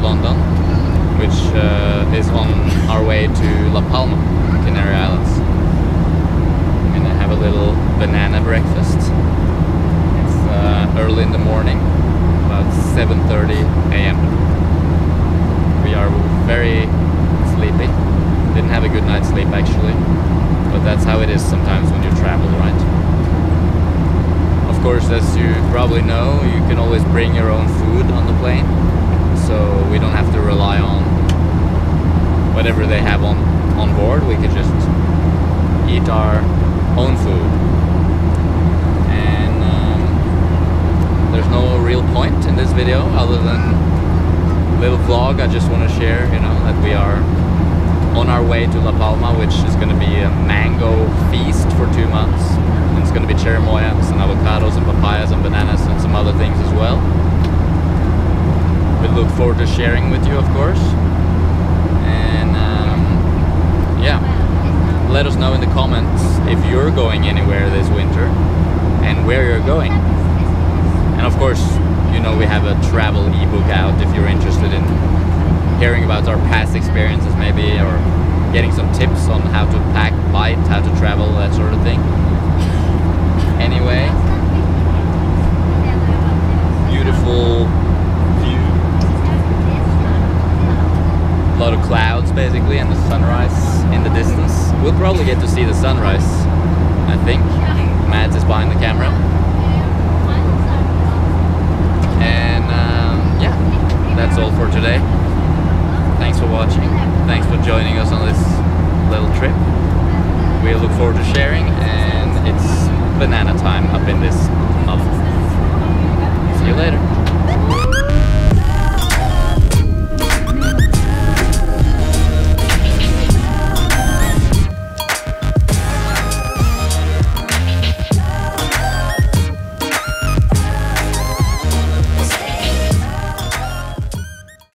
London, which uh, is on our way to La Palma, Canary Islands. We're gonna have a little banana breakfast. It's uh, early in the morning, about 7:30 a.m. We are very sleepy. Didn't have a good night's sleep actually, but that's how it is sometimes when you travel, right? Of course, as you probably know, you can always bring your own food on the plane, so we don't have to rely on whatever they have on on board. We can just eat our own food, and um, there's no real point in this video other than little vlog. I just want to share, you know, that we are on our way to La Palma, which is going to be a mango feast for two months. And it's going to be cherimoyas and avocados and papayas and bananas and some other things as well. We look forward to sharing with you, of course. And um, yeah, let us know in the comments if you're going anywhere this winter and where you're going. Course, you know we have a travel ebook out if you're interested in hearing about our past experiences maybe or getting some tips on how to pack light, how to travel, that sort of thing. Anyway, beautiful view. A lot of clouds basically and the sunrise in the distance. We'll probably get to see the sunrise, I think. Mads is behind the camera. And um, yeah, that's all for today. Thanks for watching. Thanks for joining us on this little trip. We look forward to sharing, and it's banana time up in this.